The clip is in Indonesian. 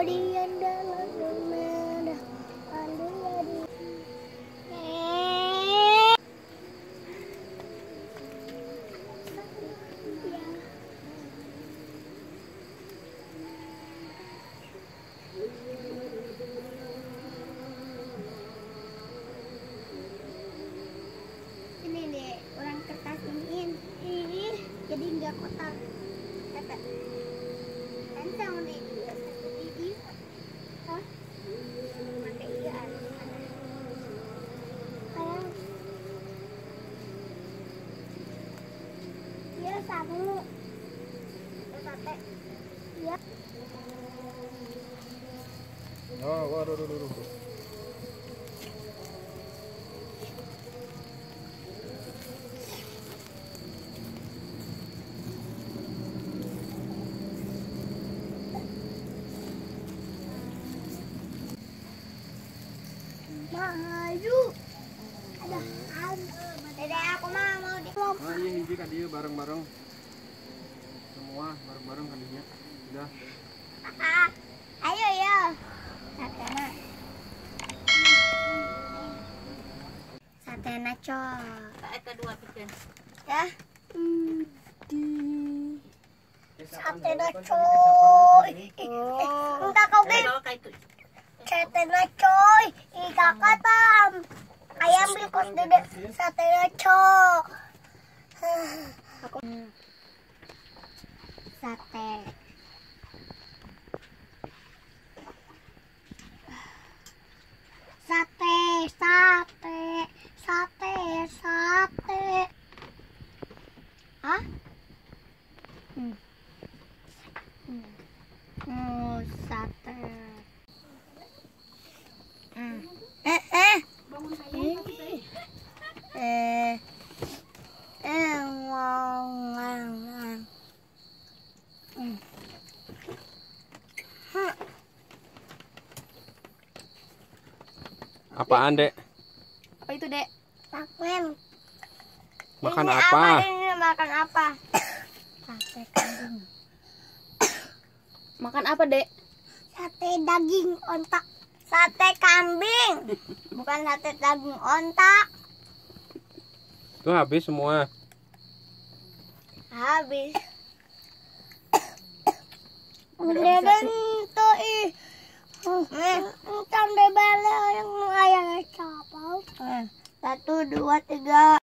Kodian dalam merah Lalu jadi Ini deh, orang kertas ini, ini jadi nggak kotak. Satu sate iya Oh, waduh, waduh, waduh, Nah, iya hiji kan dia bareng-bareng. Semua bareng-bareng kan dia. Udah. Ah, ayo ya satena. Satena cok. Eh kedua bikin. ya Hmm, di satena coy entah kau itu. satena coy. Ih kakak tam. Ayam bikos dede satena cok aku sate sate sate sate sate Hah? Hmm. Hmm. Oh, sate. Hmm. Apaan, Dek? Apa itu, Dek? Pakmen. Makan Ini apa? Ini makan apa? Sate kambing. Makan apa, Dek? Sate daging ontak. Sate kambing. Bukan sate daging ontak. Tuh habis semua. Habis. Udah itu. Eh, deh balik yang ayam capau. Satu, dua, tiga.